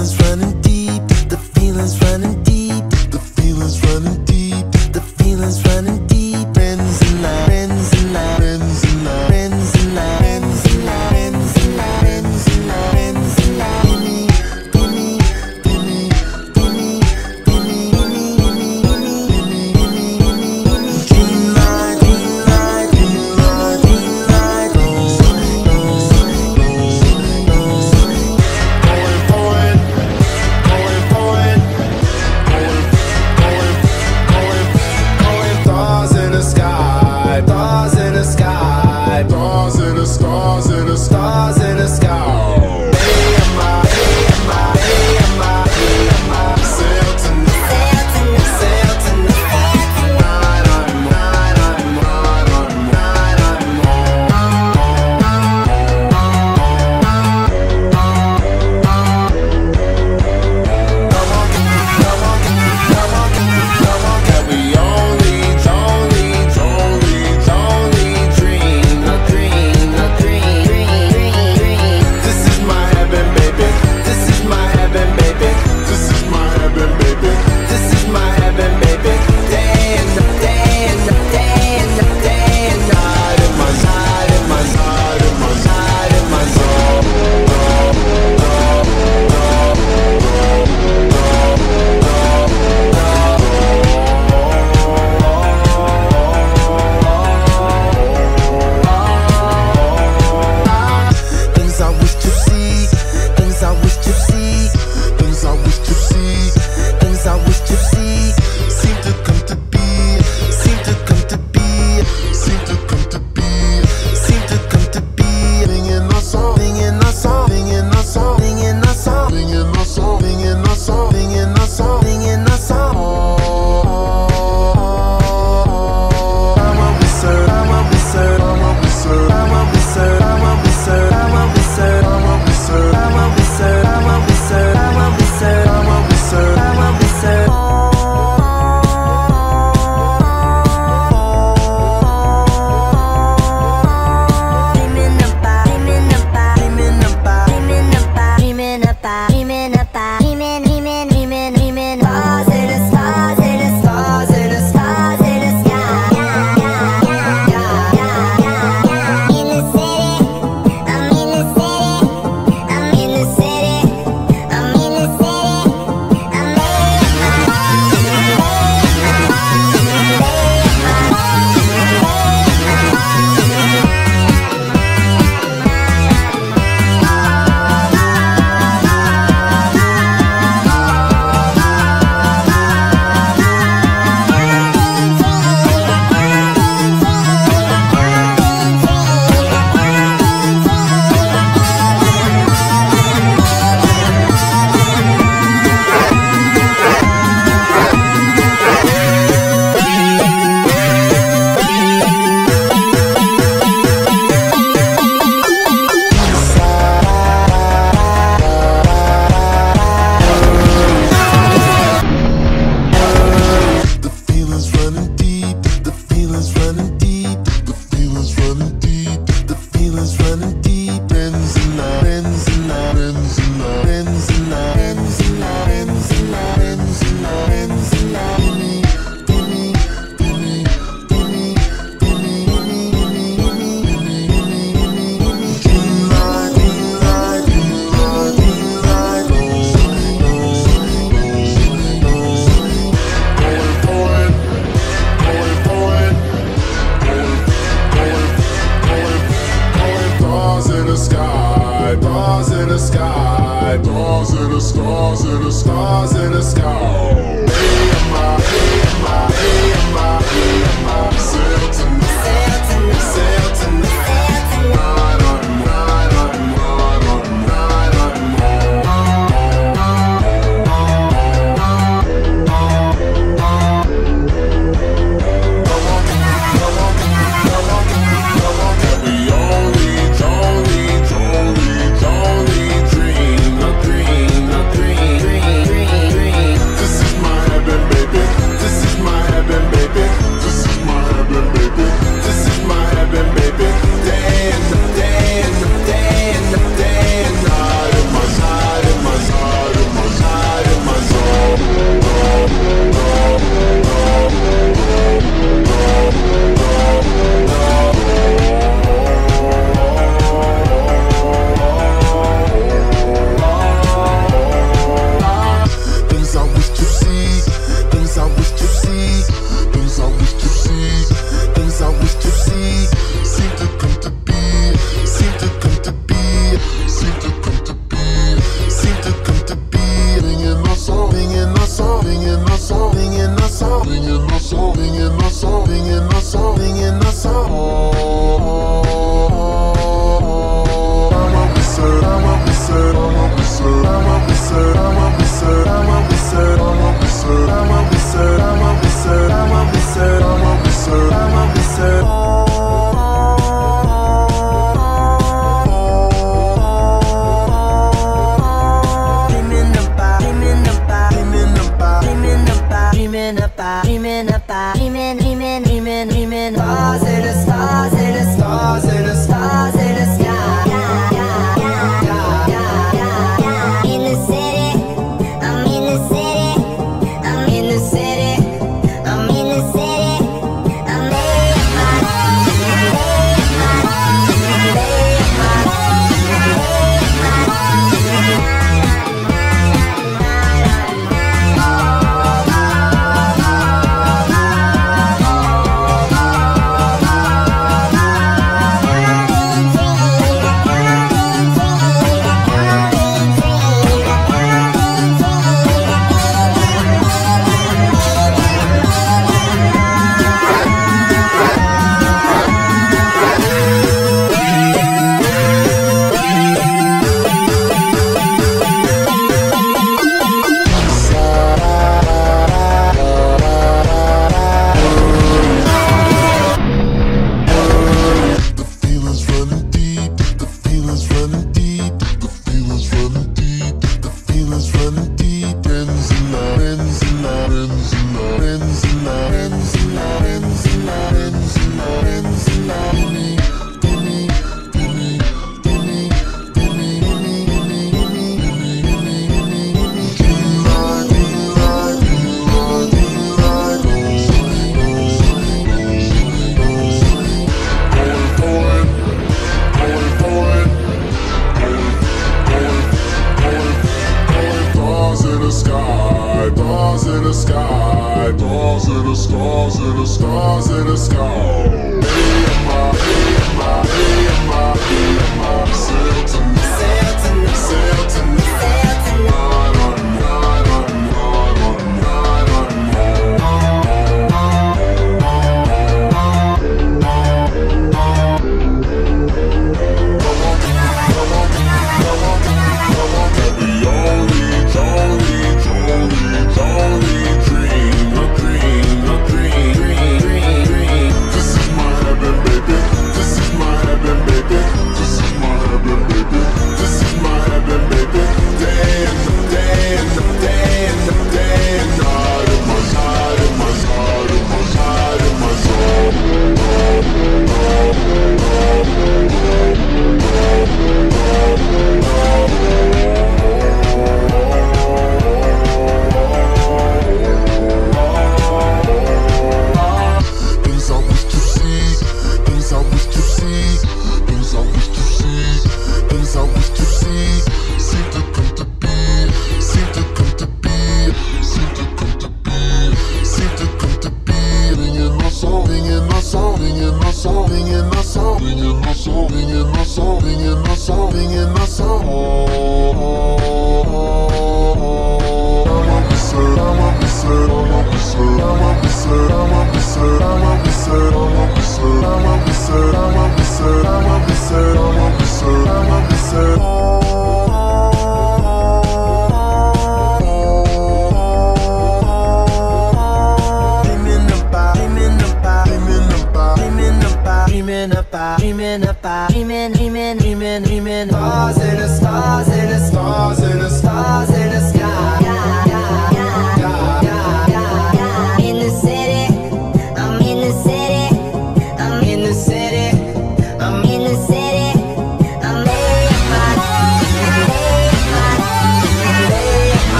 This is my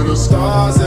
in the stars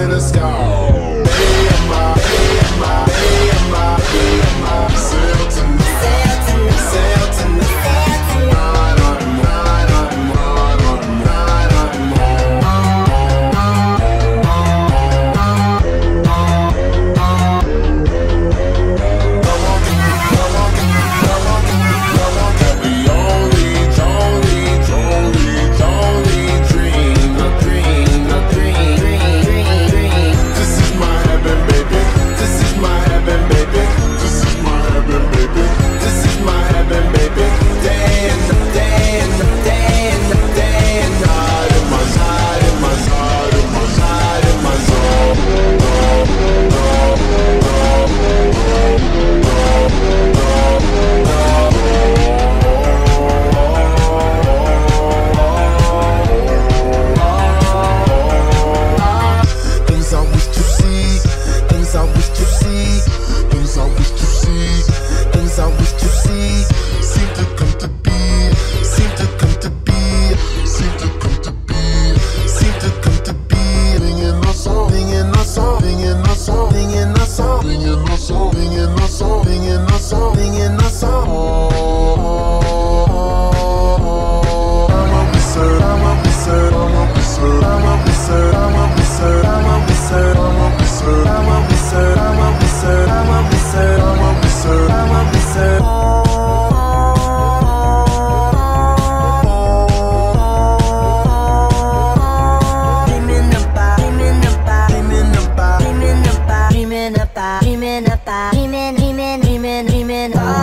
and on.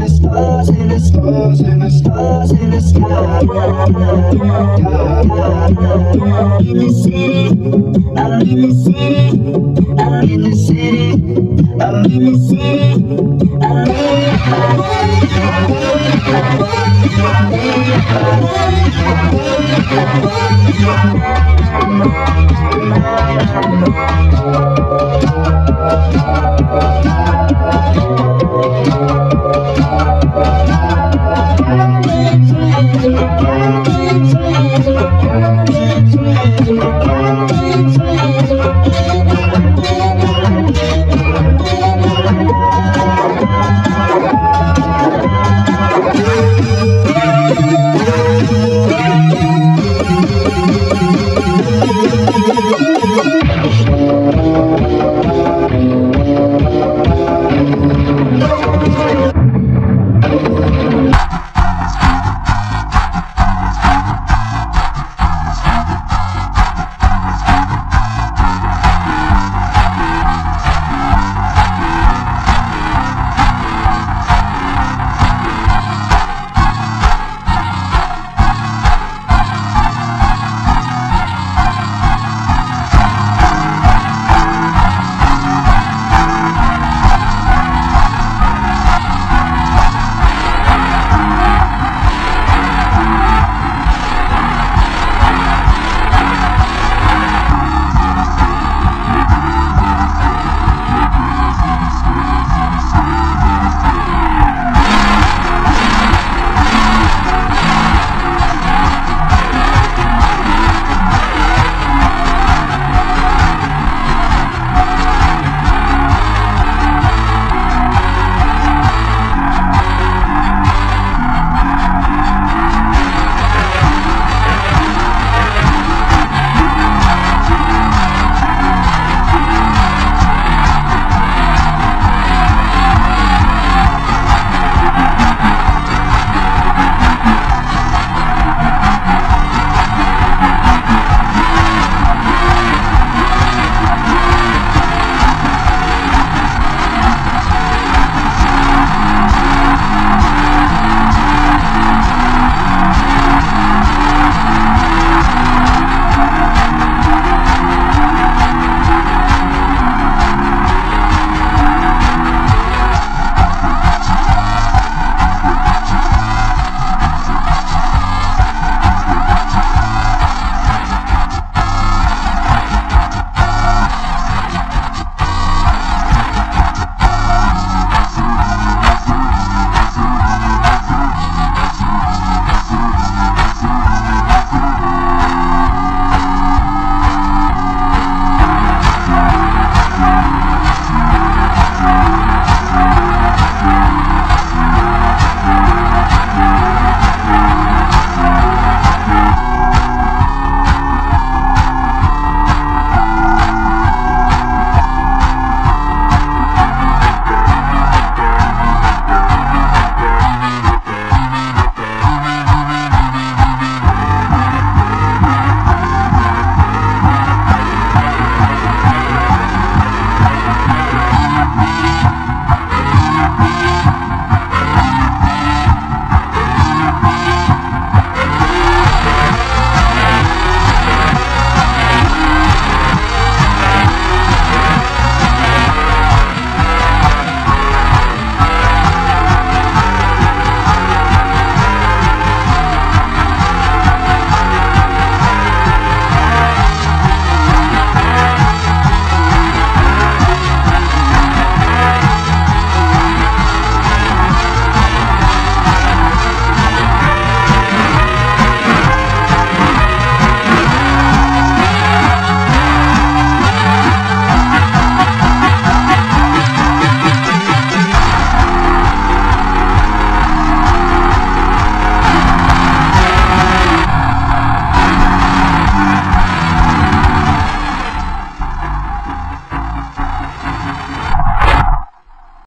stars in the stars in the stars in the sky. In the city, I'm in the city, I'm in the city, I'm in the city, I'm in the city.